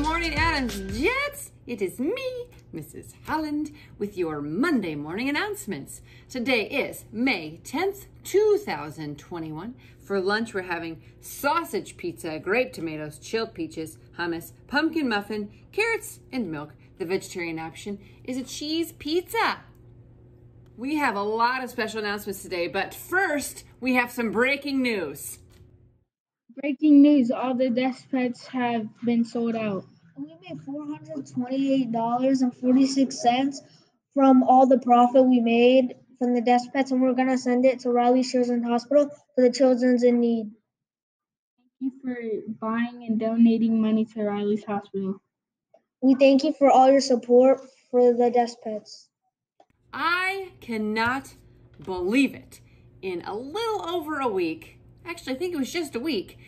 Good morning, Adams Jets. It is me, Mrs. Holland, with your Monday morning announcements. Today is May 10th, 2021. For lunch, we're having sausage pizza, grape tomatoes, chilled peaches, hummus, pumpkin muffin, carrots, and milk. The vegetarian option is a cheese pizza. We have a lot of special announcements today, but first, we have some breaking news. Breaking news, all the desk pets have been sold out. We made $428.46 from all the profit we made from the desk pets, and we're going to send it to Riley Children's Hospital for the children's in need. Thank you for buying and donating money to Riley's Hospital. We thank you for all your support for the desk pets. I cannot believe it. In a little over a week, actually, I think it was just a week,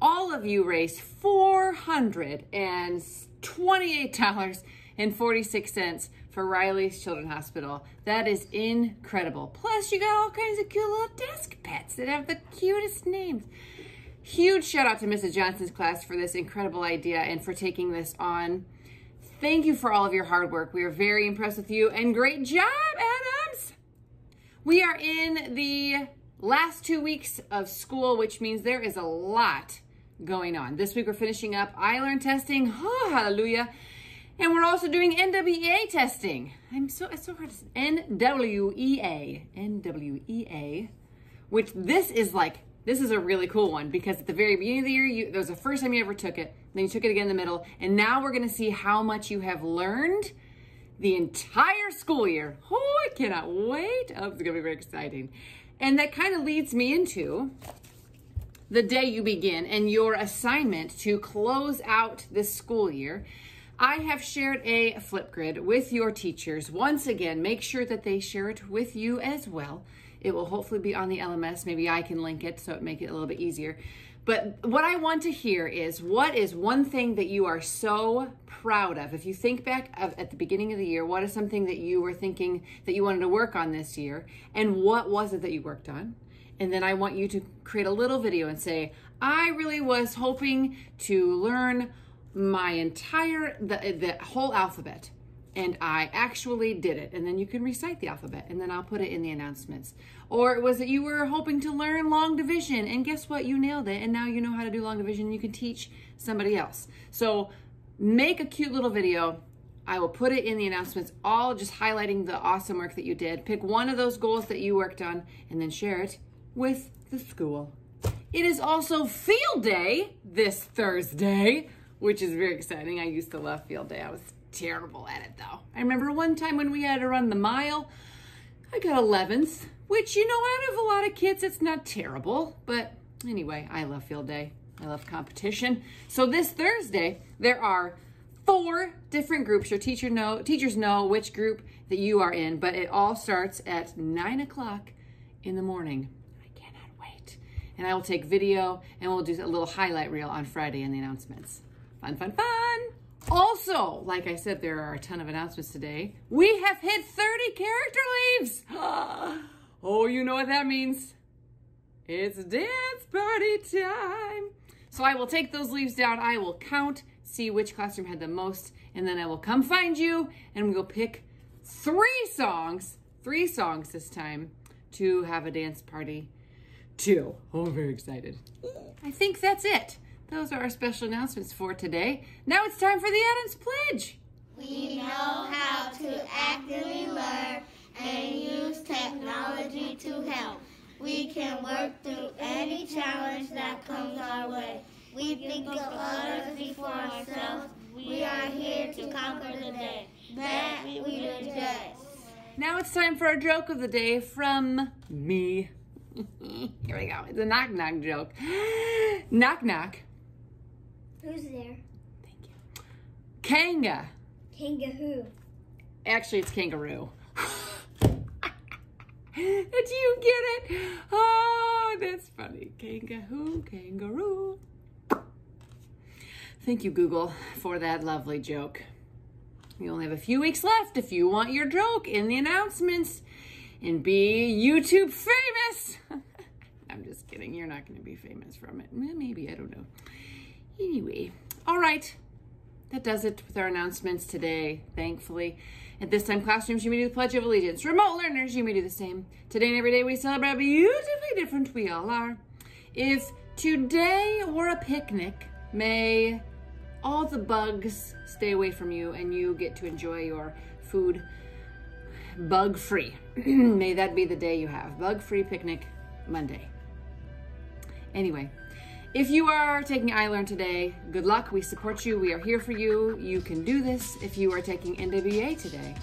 all of you raised $428.46 for Riley's Children's Hospital. That is incredible. Plus, you got all kinds of cute little desk pets that have the cutest names. Huge shout out to Mrs. Johnson's class for this incredible idea and for taking this on. Thank you for all of your hard work. We are very impressed with you and great job, Adams. We are in the last two weeks of school, which means there is a lot going on. This week we're finishing up iLearn testing. Oh, hallelujah. And we're also doing NWEA testing. I'm so, it's so hard to say. NWEA. NWEA. Which this is like, this is a really cool one because at the very beginning of the year, you, that was the first time you ever took it. Then you took it again in the middle. And now we're going to see how much you have learned the entire school year. Oh, I cannot wait. Oh, it's to be very exciting. And that kind of leads me into the day you begin and your assignment to close out this school year. I have shared a Flipgrid with your teachers. Once again, make sure that they share it with you as well. It will hopefully be on the LMS. Maybe I can link it so it make it a little bit easier. But what I want to hear is what is one thing that you are so proud of? If you think back at the beginning of the year, what is something that you were thinking that you wanted to work on this year? And what was it that you worked on? And then I want you to create a little video and say, I really was hoping to learn my entire, the, the whole alphabet and I actually did it. And then you can recite the alphabet and then I'll put it in the announcements. Or it was that you were hoping to learn long division and guess what? You nailed it. And now you know how to do long division and you can teach somebody else. So make a cute little video. I will put it in the announcements, all just highlighting the awesome work that you did. Pick one of those goals that you worked on and then share it with the school. It is also field day this Thursday, which is very exciting. I used to love field day. I was terrible at it though. I remember one time when we had to run the mile, I got 11th, which, you know, out of a lot of kids, it's not terrible. But anyway, I love field day. I love competition. So this Thursday, there are four different groups. Your teacher know, teachers know which group that you are in, but it all starts at nine o'clock in the morning. I cannot wait. And I will take video and we'll do a little highlight reel on Friday in the announcements. Fun, fun, fun. Also, like I said, there are a ton of announcements today. We have hit 30 character leaves. Oh, you know what that means. It's dance party time. So I will take those leaves down. I will count, see which classroom had the most, and then I will come find you and we will pick three songs, three songs this time to have a dance party too. Oh, I'm very excited. I think that's it. Those are our special announcements for today. Now it's time for the Adams Pledge. We know how to actively learn and use technology to help. We can work through any challenge that comes our way. We think of others before ourselves. We are here to conquer the day. That we do just. Now it's time for our joke of the day from me. Here we go. It's a knock knock joke. knock knock. Who's there? Thank you. Kanga. Kanga who? Actually, it's kangaroo. Did you get it? Oh, that's funny. Kangaroo, kangaroo. Thank you, Google, for that lovely joke. You only have a few weeks left if you want your joke in the announcements and be YouTube famous. I'm just kidding. You're not going to be famous from it. Maybe, I don't know. Anyway, all right. that does it with our announcements today, thankfully. At this time, classrooms, you may do the Pledge of Allegiance. Remote learners, you may do the same. Today and every day, we celebrate how beautifully different we all are. If today were a picnic, may all the bugs stay away from you and you get to enjoy your food bug free. may that be the day you have. Bug free picnic Monday. Anyway, if you are taking iLearn today, good luck. We support you. We are here for you. You can do this. If you are taking NWA today,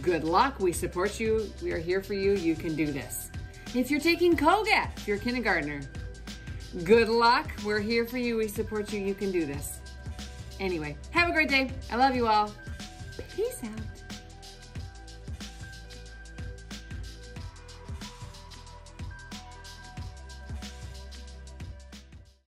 good luck. We support you. We are here for you. You can do this. If you're taking COGAT, if you're a kindergartner, good luck. We're here for you. We support you. You can do this. Anyway, have a great day. I love you all. Peace out.